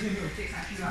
这个这啥需要？